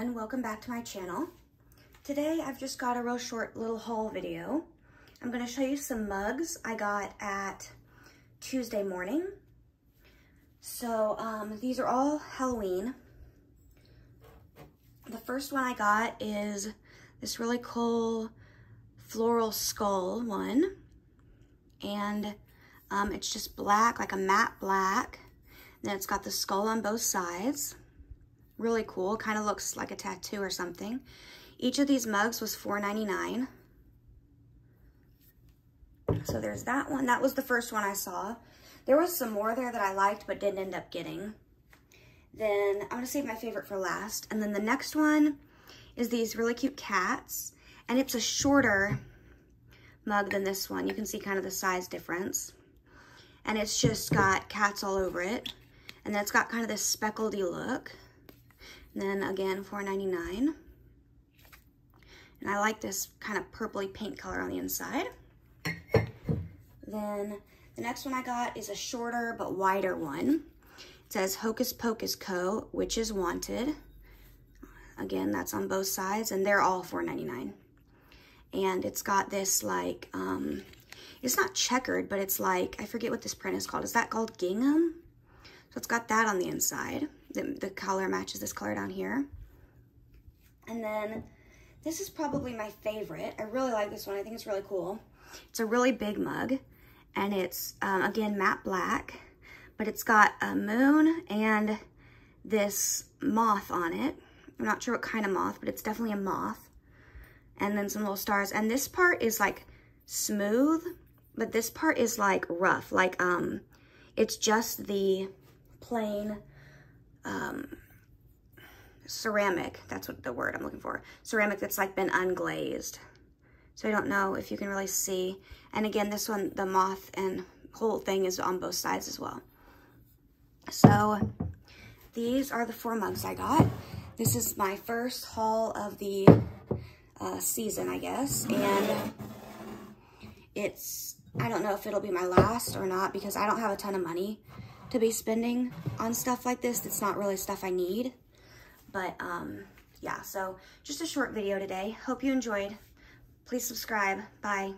everyone, welcome back to my channel. Today I've just got a real short little haul video. I'm gonna show you some mugs I got at Tuesday morning. So um, these are all Halloween. The first one I got is this really cool floral skull one. And um, it's just black, like a matte black. Then it's got the skull on both sides. Really cool, kind of looks like a tattoo or something. Each of these mugs was $4.99. So there's that one. That was the first one I saw. There was some more there that I liked but didn't end up getting. Then I'm going to save my favorite for last. And then the next one is these really cute cats. And it's a shorter mug than this one. You can see kind of the size difference. And it's just got cats all over it. And then it's got kind of this speckledy look. Then again, $4.99. And I like this kind of purpley paint color on the inside. Then the next one I got is a shorter but wider one. It says Hocus Pocus Co., Witches Wanted. Again, that's on both sides, and they're all $4.99. And it's got this like, um, it's not checkered, but it's like, I forget what this print is called. Is that called gingham? So it's got that on the inside. The, the color matches this color down here. And then this is probably my favorite. I really like this one. I think it's really cool. It's a really big mug. And it's, um, again, matte black. But it's got a moon and this moth on it. I'm not sure what kind of moth, but it's definitely a moth. And then some little stars. And this part is like smooth, but this part is like rough. Like, um, it's just the plain um, ceramic. That's what the word I'm looking for. Ceramic that's like been unglazed. So I don't know if you can really see. And again, this one, the moth and whole thing is on both sides as well. So these are the four mugs I got. This is my first haul of the uh, season, I guess. And it's, I don't know if it'll be my last or not because I don't have a ton of money to be spending on stuff like this. It's not really stuff I need. But um, yeah, so just a short video today. Hope you enjoyed. Please subscribe. Bye.